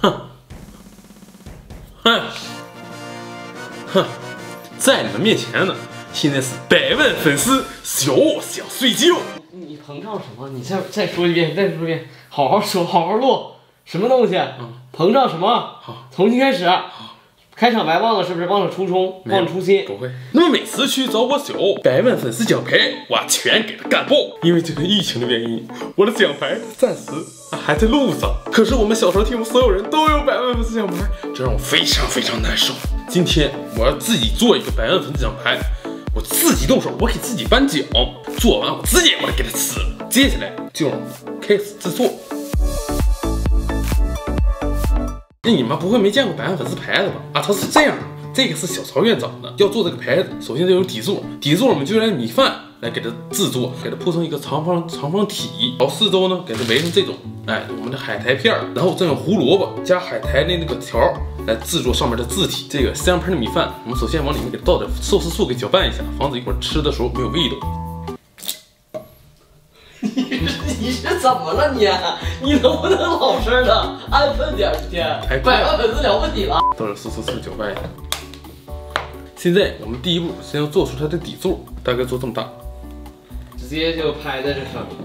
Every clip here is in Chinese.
哼，哼，哼，在你们面前呢，现在是百万粉丝小想睡觉。你膨胀什么？你再再说一遍，再说一遍，好好说，好好录，什么东西？膨胀什么？重新开始。开场白忘了是不是？忘了初衷，忘了初心。不会。那么每次去找我小百万粉丝奖牌，我全给他干爆。因为这个疫情的原因，我的奖牌暂时还在路上。可是我们小时候 team 所有人都有百万粉丝奖牌，这让我非常非常难受。今天我要自己做一个百万粉丝奖牌，我自己动手，我给自己颁奖。做完我直接把它给他吃了。接下来就开始制作。那你们不会没见过百万粉丝牌子吧？啊，它是这样的，这个是小曹院长的。要做这个牌子，首先得有底座，底座我们就用米饭来给它制作，给它铺成一个长方长方体，然后四周呢给它围成这种，哎，我们的海苔片儿，然后再用胡萝卜加海苔的那个条来制作上面的字体。这个三盆的米饭，我们首先往里面给倒点寿司醋给搅拌一下，防止一会儿吃的时候没有味道。你是怎么了你？你能不能老实的安分点一天哎？百万粉丝了不起了。倒点寿司醋搅拌一下。现在我们第一步先要做出它的底座，大概做这么大。直接就拍在这上面。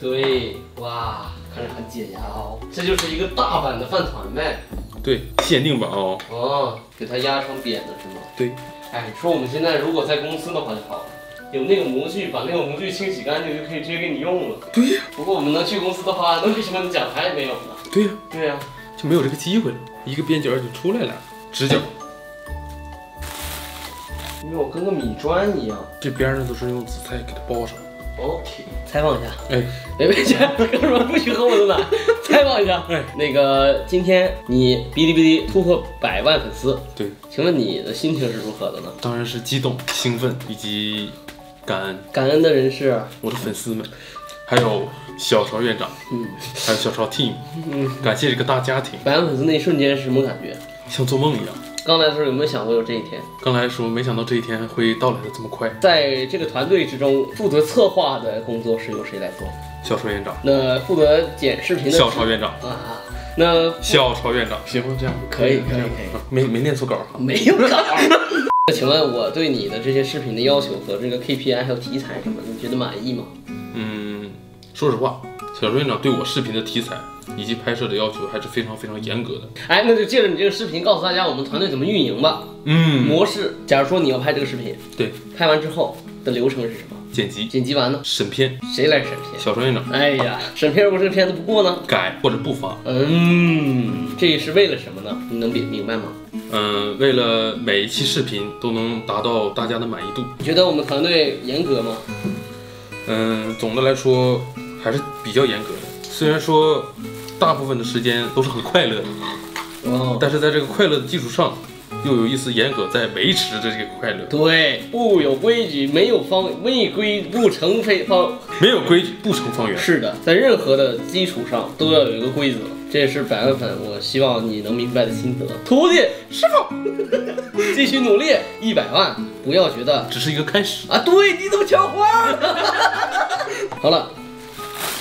对，哇，看着很解压哦。这就是一个大版的饭团呗。对，限定版哦。哦，给它压成扁的是吗？对，哎，说我们现在如果在公司的话就好了，有那个模具，把那个模具清洗干净就可以直接给你用了。对呀、不过我们能去公司的话，那为什么奖牌没有呢？对呀、对呀、就没有这个机会了。一个边角就出来了，直角因为我跟个米砖一样。这边呢都是用紫菜给它包上。OK，采访一下，哎，别别别，干什么不许喝我的奶？采访一下，哎，那个今天你哔哩哔哩突破百万粉丝，对，请问你的心情是如何的呢？当然是激动、兴奋以及感恩感恩的人是，我的粉丝们，还有小曹院长，嗯还有小曹 team，嗯，感谢这个大家庭，百万粉丝那一瞬间是什么感觉？像做梦一样。刚来的时候有没有想过有这一天？刚来的时候，没想到这一天会到来的这么快。在这个团队之中，负责策划的工作是由谁来做？小曹院长，那负责剪视频的小曹院长，啊，那小曹院长，行吗？这样可以可以可以啊没没念错稿哈。没有稿。那 请问我对你的这些视频的要求和这个 KPI 还有题材什么，你觉得满意吗？嗯，说实话，小曹院长对我视频的题材以及拍摄的要求还是非常非常严格的。哎，那就借着你这个视频告诉大家我们团队怎么运营吧。嗯，模式，假如说你要拍这个视频，对，拍完之后的流程是什么？剪辑、剪辑完呢，审片，谁来审片？小曹院长哎呀，审片如果这个片子不过呢？改或者不发。嗯，这是为了什么呢？你能明明白吗？嗯，为了每一期视频都能达到大家的满意度。你觉得我们团队严格吗？嗯，总的来说还是比较严格的。虽然说大部分的时间都是很快乐的，哦，但是在这个快乐的基础上，又有一丝严格在维持着这个快乐。对，不有规矩，没有方，未规不成非方。没有规矩不成方圆。是的，在任何的基础上都要有一个规则，这也是百万粉，我希望你能明白的心得。徒弟，师傅，继续努力，一百万，不要觉得只是一个开始。啊，对，你怎么抢话？好了，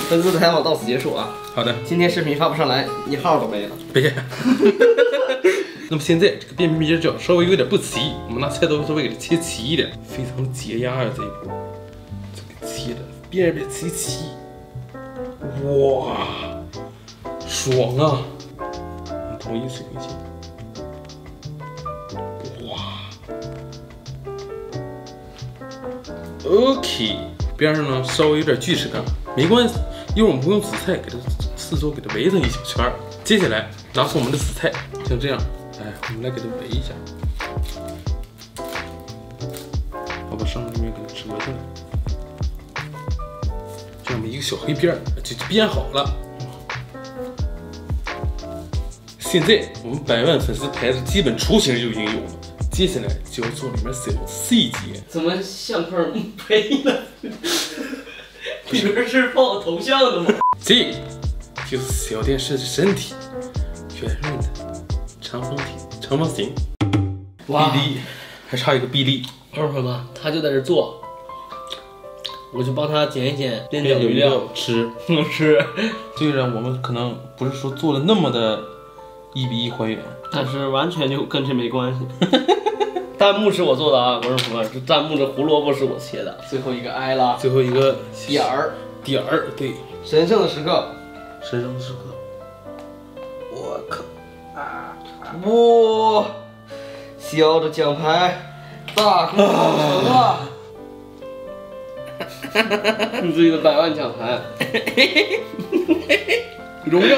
本次的采访到此结束啊。好的，今天视频发不上来，一号都没了。别。那么现在这个便秘边角稍微有点不齐，我们拿菜刀稍微给它切齐一点，非常解压啊、这一步，这个切的边边齐齐，哇，爽啊！我们同一水平线，哇，OK，边上呢稍微有点锯齿感，没关系，一会儿我们会用紫菜给它四周给它围成一小圈儿。接下来拿出我们的紫菜，像这样，哎，我们来给它围一下，我把上面那面给它折下来，这样一个小黑边儿就就编好了。现在我们百万粉丝牌子基本雏形就已经有了，接下来就要做里面小细节。怎么相片儿没了？里面是放我头像的吗？这就是小电视的身体，圆润的长方体、长方形。臂哇力还差一个臂力，二会儿吧，他就在这做，我就帮他剪一剪边角余料，吃。能 吃。虽然我们可能不是说做的那么的一比一还原。但是完全就跟这没关系。弹幕是我做的啊，观众朋友们，这弹幕的胡萝卜是我切的。最后一个挨了最后一个点儿，点儿，对，神圣的时刻，神圣的时刻。我靠啊！哇，小的奖牌，大功告成啊！你自己的百万奖牌，荣耀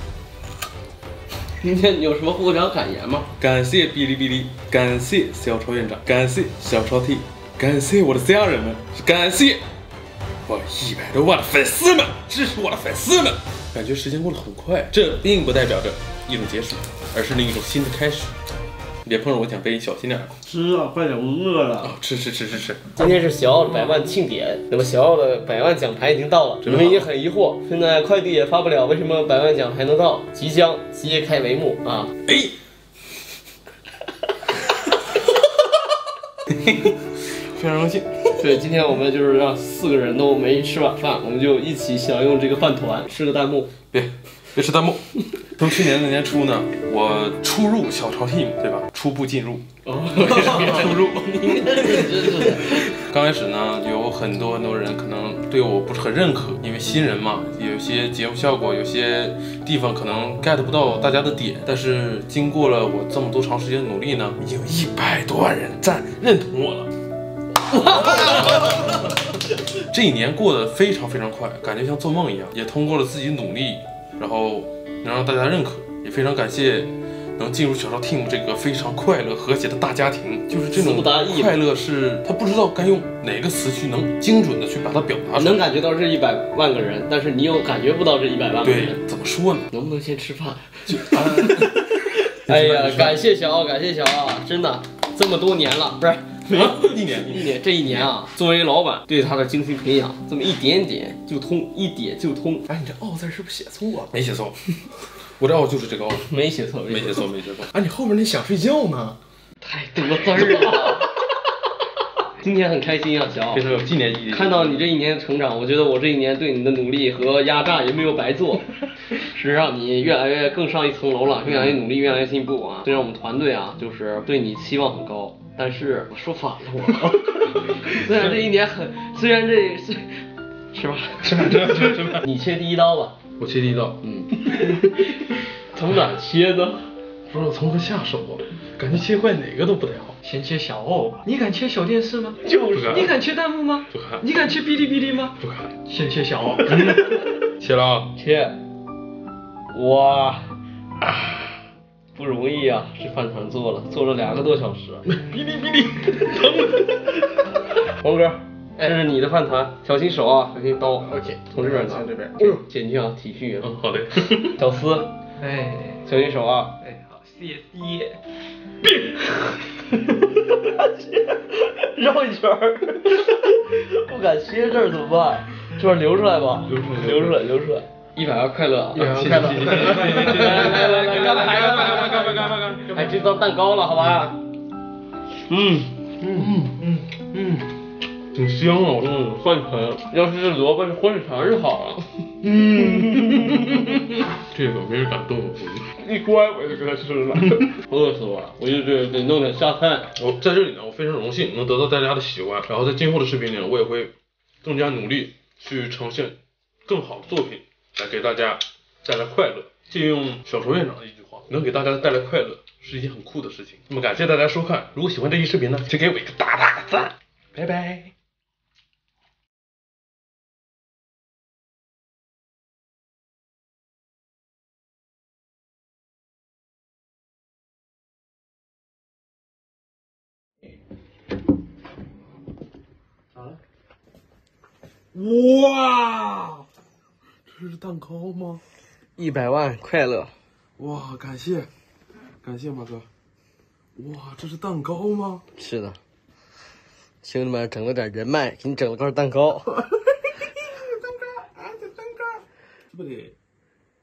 今天你有什么获奖感言吗？感谢哔哩哔哩，感谢小超院长，感谢小超 T，感谢我的家人们，感谢我一百多万的粉丝们，支持我的粉丝们。感觉时间过得很快，这并不代表着一种结束，而是另一种新的开始。别碰着我奖杯，小心点儿吃啊，快点，我饿了。啊！吃吃吃吃吃，今天是小奥的百万庆典，那么小奥的百万奖牌已经到了，你们也很疑惑，现在快递也发不了，为什么百万奖还能到？即将揭开帷幕啊！哎，非常荣幸。对，今天我们就是让四个人都没吃晚饭，我们就一起享用这个饭团，吃个弹幕。别别吃弹幕。从去年的年初呢，我初入小潮 team，对吧？初步进入，哦，初入。刚开始呢，有很多很多人可能对我不是很认可，因为新人嘛，有些节目效果，有些地方可能 get 不到大家的点。但是经过了我这么多长时间的努力呢，已经有一百多万人赞认同我了。这一年过得非常非常快，感觉像做梦一样。也通过了自己努力，然后能让大家认可，也非常感谢能进入小超 team 这个非常快乐和谐的大家庭。就是这种快乐是他不知道该用哪个词去能精准的去把它表达出来。能感觉到这一百万个人，但是你又感觉不到这一百万个对人，，怎么说呢？能不能先吃饭？就 啊，哎呀，感谢小奥，感谢小奥，真的这么多年了，不是没有一年一年，这一年啊，作为老板对他的精心培养，这么一点点就通，一点就通，哎，你这“奥”字是不是写错了？没写错，我这“奥”就是这个“奥没写错，”，没写错，没写错。啊，你后面那想睡觉呢？太多字儿了。今天很开心啊，小奥非，常有纪念意义。看到你这一年的成长，我觉得我这一年对你的努力和压榨也没有白做，是让你越来越更上一层楼了，越来越努力，越来越进步啊。虽然我们团队啊，就是对你期望很高，但是我说反了我。虽然这一年很，虽然这是是吧？是吧？是吧？是吧？你切第一刀吧，我切第一刀，嗯，从哪儿切的？不知道从何下手啊，感觉切坏哪个都不太好。先切小奥吧。你敢切小电视吗？就是你敢切弹幕吗？不敢你敢切哔哩哔哩吗？不敢，先切小奥。切了啊！切，哇，不容易啊！这饭团做了，做了两个多小时。哔哩哔哩，疼。王哥，这是你的饭团，小心手啊，小心刀。OK 从这边拿，从这边哎呦，减轻啊，体恤啊。嗯，好的。小司，哎小心手啊。哎，好，谢谢。绕一圈儿，不敢歇这儿怎么办？这边流出来吧，流出来流出来，流出来。一百万快乐啊！一百万快乐来来来来，干杯！干杯！干杯！干杯！哎，这道蛋糕了，好吧？嗯嗯嗯嗯，挺香啊！我嗯，饭团，要是这萝卜是火腿肠就好了。嗯 这个没人敢动我。一关我就给他吃了，饿死我了！我就得得弄点下菜。我在这里呢，我非常荣幸能得到大家的喜欢，然后在今后的视频里呢，我也会更加努力去呈现更好的作品，来给大家带来快乐。借用小厨院长的一句话，能给大家带来快乐是一件很酷的事情。那么感谢大家收看，如果喜欢这期视频呢，请给我一个大大的赞，拜拜。哇，这是蛋糕吗？一百万快乐，哇，感谢。感谢马哥。哇，这是蛋糕吗？是的，兄弟们整了点人脉，给你整了块蛋糕。蛋糕，啊，这蛋糕，这不得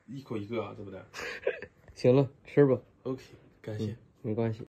一口一个啊，对不对 行了，吃吧，？OK，感谢。没关系。